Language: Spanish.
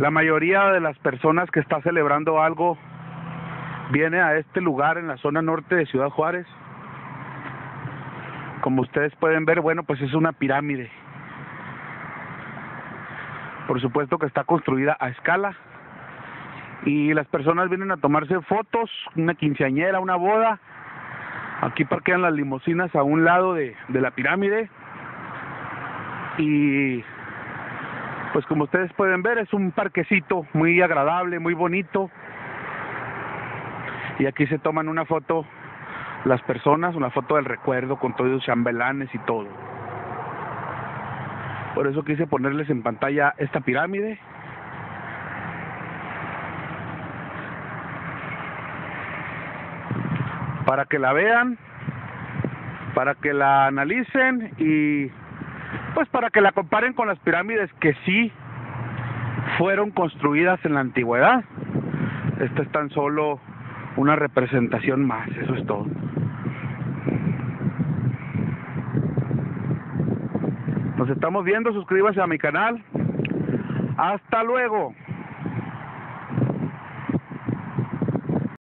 La mayoría de las personas que está celebrando algo viene a este lugar en la zona norte de Ciudad Juárez. Como ustedes pueden ver, bueno, pues es una pirámide. Por supuesto que está construida a escala. Y las personas vienen a tomarse fotos, una quinceañera, una boda. Aquí parquean las limusinas a un lado de, de la pirámide. Y pues como ustedes pueden ver es un parquecito muy agradable, muy bonito. Y aquí se toman una foto las personas, una foto del recuerdo con todos los chambelanes y todo. Por eso quise ponerles en pantalla esta pirámide. Para que la vean, para que la analicen y pues para que la comparen con las pirámides que sí fueron construidas en la antigüedad. Esta es tan solo una representación más, eso es todo. Nos estamos viendo, suscríbanse a mi canal. Hasta luego.